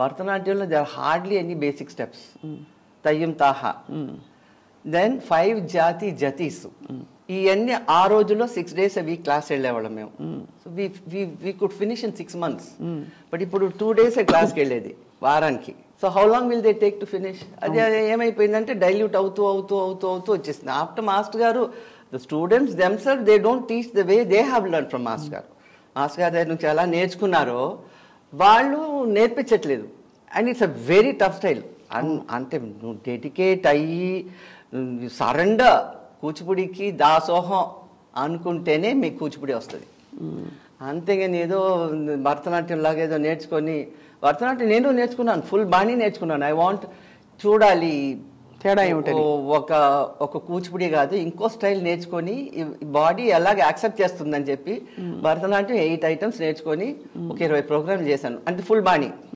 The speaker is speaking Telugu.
భరతనాట్యంలో they are hardly any basic steps తయ్యం తాహా దెన్ ఫైవ్ జాతి జతీస్ ఇవన్నీ ఆ రోజుల్లో సిక్స్ డేస్ వీక్ క్లాస్ వెళ్ళేవాళ్ళం మేము. So we could finish in six months but ఇప్పుడు టూ డేస్ క్లాస్కి వెళ్ళేది వారానికి. So how long will they take to finish అది ఏమైపోయిందంటే డైల్యూట్ అవుతూ అవుతూ అవుతూ అవుతూ వచ్చేసింది. ఆఫ్టర్ మాస్టర్ గారు the students themselves they don't teach the way they have learn from master గారు. మాస్టర్ గారి దగ్గర నుంచి ఎలా నేర్చుకున్నారో వాళ్ళు నేర్పించట్లేదు. And it's a very tough style అంటే నువ్వు డెడికేట్ అయ్యి సరెండర్ కూచిపూడికి దాసోహం అనుకుంటేనే మీకు కూచిపూడి వస్తుంది. అంతేగాని ఏదో భరతనాట్యం లాగా ఏదో నేర్చుకొని భరతనాట్యం నేను నేర్చుకున్నాను ఫుల్ బాణీ నేర్చుకున్నాను. ఐ వాంట్ చూడాలి తేడా ఏమిటని? ఓ- ఒక ఒక కూచిపూడి కాదు ఇంకో స్టైల్ నేర్చుకొని బాడీ ఎలాగ యాక్సెప్ట్ చేస్తుందని చెప్పి భరతనాట్యం ఎయిట్ ఐటమ్స్ నేర్చుకొని ఒక ఇరవై ప్రోగ్రామ్ చేశాను. అంటే ఫుల్ బాణీ.